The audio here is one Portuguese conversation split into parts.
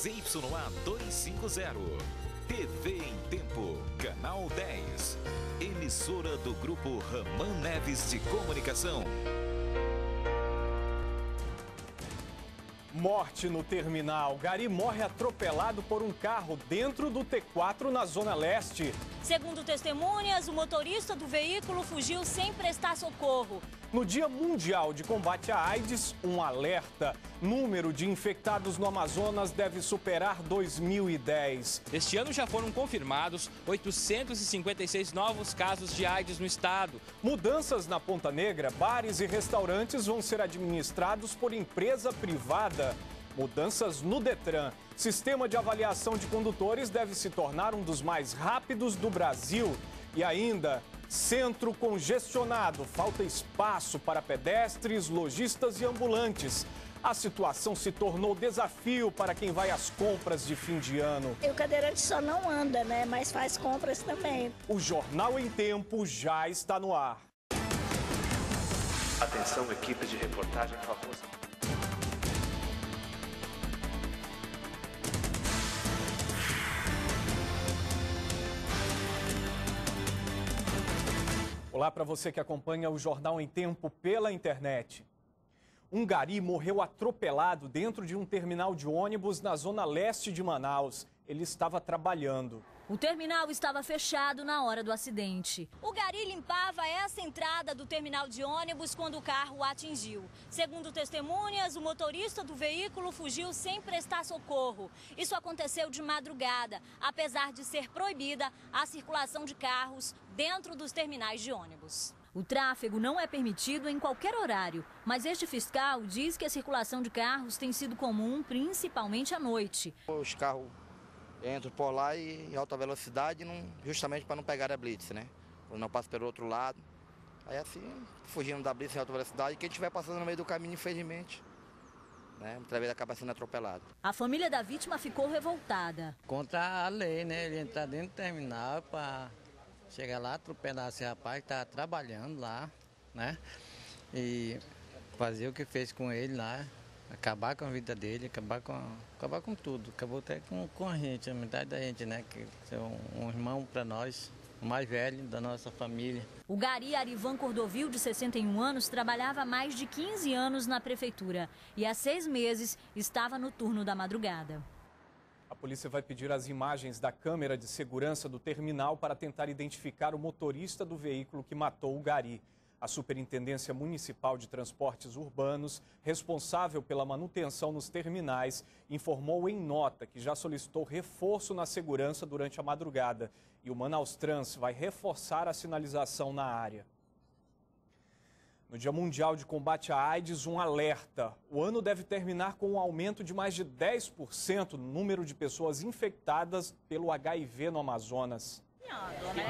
ZYA 250. TV em Tempo, Canal 10. Emissora do Grupo Raman Neves de Comunicação. Morte no terminal. Gari morre atropelado por um carro dentro do T4 na Zona Leste. Segundo testemunhas, o motorista do veículo fugiu sem prestar socorro. No Dia Mundial de Combate à AIDS, um alerta. Número de infectados no Amazonas deve superar 2010. Este ano já foram confirmados 856 novos casos de AIDS no estado. Mudanças na Ponta Negra, bares e restaurantes vão ser administrados por empresa privada. Mudanças no Detran. Sistema de avaliação de condutores deve se tornar um dos mais rápidos do Brasil. E ainda, centro congestionado. Falta espaço para pedestres, lojistas e ambulantes. A situação se tornou desafio para quem vai às compras de fim de ano. E o cadeirante só não anda, né? Mas faz compras também. O Jornal em Tempo já está no ar. Atenção, equipe de reportagem famosa. Olá para você que acompanha o Jornal em Tempo pela internet. Um gari morreu atropelado dentro de um terminal de ônibus na zona leste de Manaus. Ele estava trabalhando. O terminal estava fechado na hora do acidente. O gari limpava essa entrada do terminal de ônibus quando o carro o atingiu. Segundo testemunhas, o motorista do veículo fugiu sem prestar socorro. Isso aconteceu de madrugada, apesar de ser proibida a circulação de carros dentro dos terminais de ônibus. O tráfego não é permitido em qualquer horário, mas este fiscal diz que a circulação de carros tem sido comum, principalmente à noite. Os carros entro por lá e em alta velocidade, não, justamente para não pegar a blitz, né? Não passo pelo outro lado. Aí assim, fugindo da blitz em alta velocidade, quem estiver passando no meio do caminho, infelizmente, né? Muitas vezes acaba sendo atropelado. A família da vítima ficou revoltada. Contra a lei, né? Ele entrar dentro do terminal para chegar lá, atropelar esse rapaz que tá trabalhando lá, né? E fazer o que fez com ele lá, acabar com a vida dele, acabar com, acabar com tudo. Acabou até com, com a gente, a metade da gente, né? Que é um, um irmão para nós, o mais velho da nossa família. O Gari Arivan Cordovil, de 61 anos, trabalhava há mais de 15 anos na prefeitura e há seis meses estava no turno da madrugada. Polícia vai pedir as imagens da câmera de segurança do terminal para tentar identificar o motorista do veículo que matou o Gari. A Superintendência Municipal de Transportes Urbanos, responsável pela manutenção nos terminais, informou em nota que já solicitou reforço na segurança durante a madrugada e o Manaus Trans vai reforçar a sinalização na área. No Dia Mundial de Combate à AIDS, um alerta. O ano deve terminar com um aumento de mais de 10% no número de pessoas infectadas pelo HIV no Amazonas.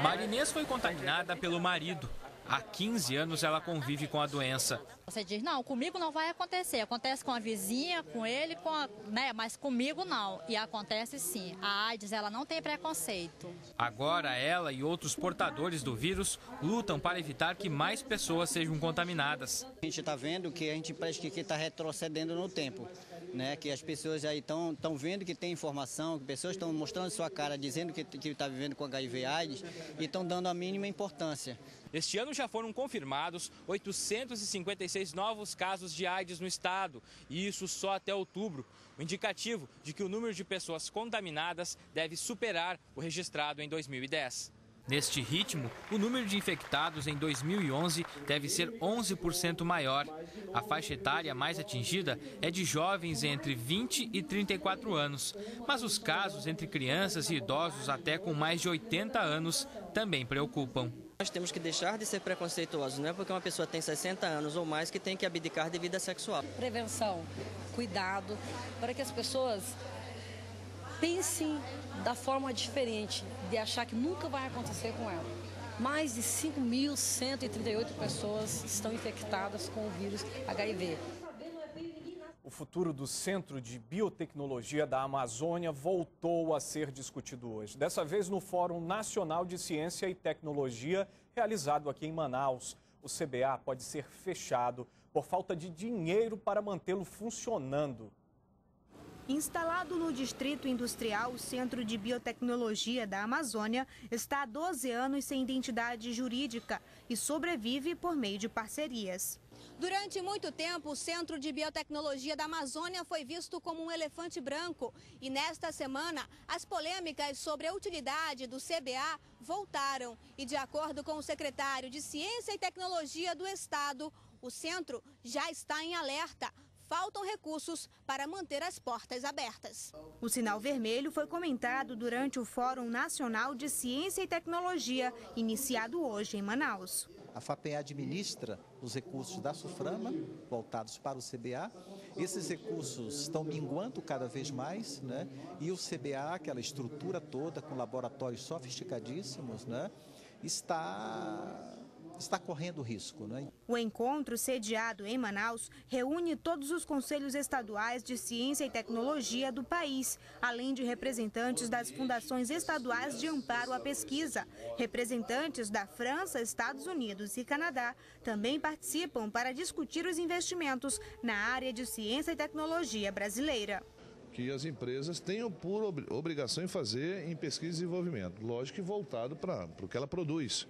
Marinês foi contaminada pelo marido. Há 15 anos ela convive com a doença. Você diz, não, comigo não vai acontecer. Acontece com a vizinha, com ele, com a, né? mas comigo não. E acontece sim. A AIDS ela não tem preconceito. Agora ela e outros portadores do vírus lutam para evitar que mais pessoas sejam contaminadas. A gente está vendo que a gente parece que está retrocedendo no tempo. Né, que as pessoas aí estão vendo que tem informação, que pessoas estão mostrando sua cara, dizendo que está vivendo com HIV AIDS e estão dando a mínima importância. Este ano já foram confirmados 856 novos casos de AIDS no estado, e isso só até outubro. O indicativo de que o número de pessoas contaminadas deve superar o registrado em 2010. Neste ritmo, o número de infectados em 2011 deve ser 11% maior. A faixa etária mais atingida é de jovens entre 20 e 34 anos, mas os casos entre crianças e idosos até com mais de 80 anos também preocupam. Nós temos que deixar de ser preconceituosos, não é porque uma pessoa tem 60 anos ou mais que tem que abdicar de vida sexual. Prevenção, cuidado, para que as pessoas pensem da forma diferente, de achar que nunca vai acontecer com ela. Mais de 5.138 pessoas estão infectadas com o vírus HIV. O futuro do Centro de Biotecnologia da Amazônia voltou a ser discutido hoje. Dessa vez no Fórum Nacional de Ciência e Tecnologia, realizado aqui em Manaus. O CBA pode ser fechado por falta de dinheiro para mantê-lo funcionando. Instalado no Distrito Industrial, o Centro de Biotecnologia da Amazônia está há 12 anos sem identidade jurídica e sobrevive por meio de parcerias. Durante muito tempo, o Centro de Biotecnologia da Amazônia foi visto como um elefante branco. E nesta semana, as polêmicas sobre a utilidade do CBA voltaram. E de acordo com o secretário de Ciência e Tecnologia do Estado, o centro já está em alerta faltam recursos para manter as portas abertas. O sinal vermelho foi comentado durante o Fórum Nacional de Ciência e Tecnologia, iniciado hoje em Manaus. A FAPEM administra os recursos da SUFRAMA, voltados para o CBA. Esses recursos estão minguando cada vez mais, né? e o CBA, aquela estrutura toda, com laboratórios sofisticadíssimos, né? está está correndo risco. Né? O encontro, sediado em Manaus, reúne todos os conselhos estaduais de ciência e tecnologia do país, além de representantes das fundações estaduais de amparo à pesquisa. Representantes da França, Estados Unidos e Canadá também participam para discutir os investimentos na área de ciência e tecnologia brasileira que as empresas tenham por obrigação em fazer em pesquisa e desenvolvimento. Lógico que voltado para o que ela produz.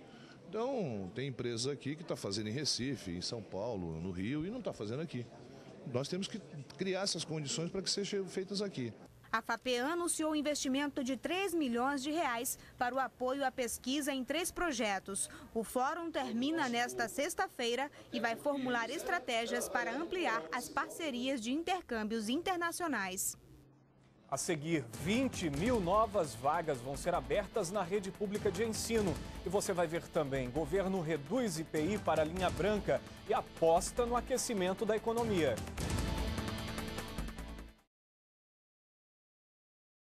Então, tem empresas aqui que está fazendo em Recife, em São Paulo, no Rio e não está fazendo aqui. Nós temos que criar essas condições para que sejam feitas aqui. A FAPE anunciou um investimento de 3 milhões de reais para o apoio à pesquisa em três projetos. O fórum termina nesta sexta-feira e vai formular estratégias para ampliar as parcerias de intercâmbios internacionais. A seguir, 20 mil novas vagas vão ser abertas na rede pública de ensino. E você vai ver também: governo reduz IPI para a linha branca e aposta no aquecimento da economia.